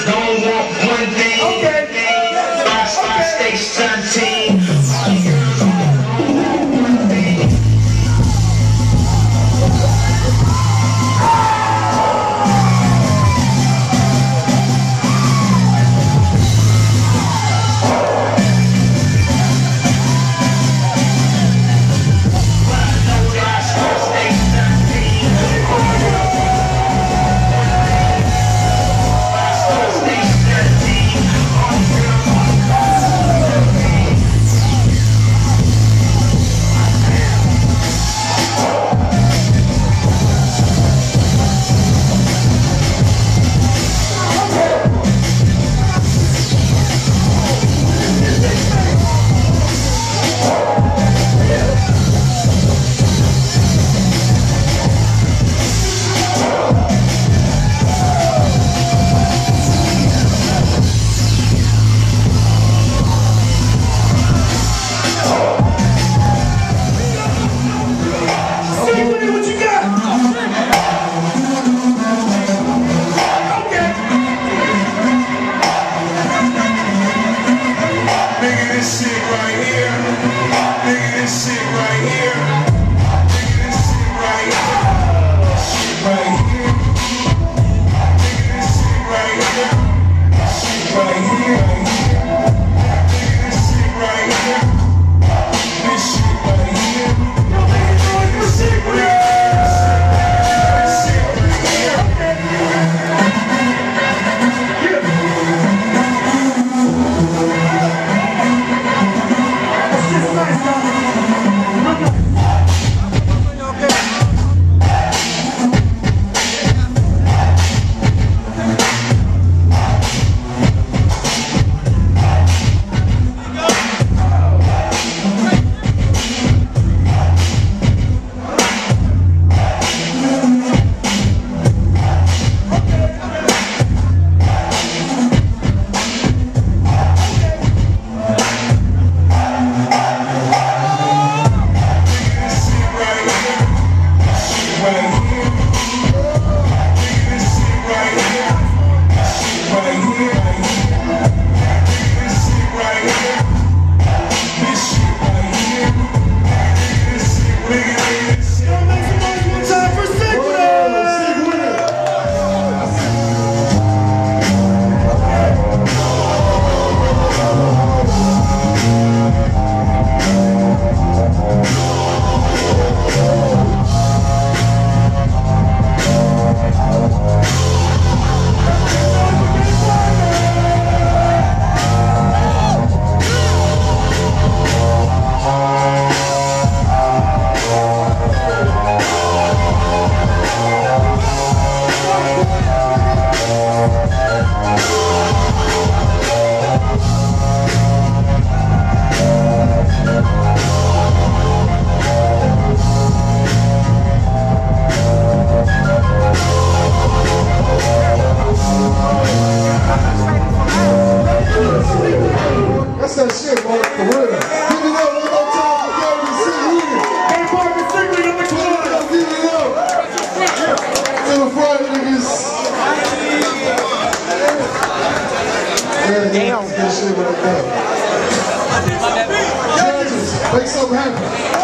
girls make something happen.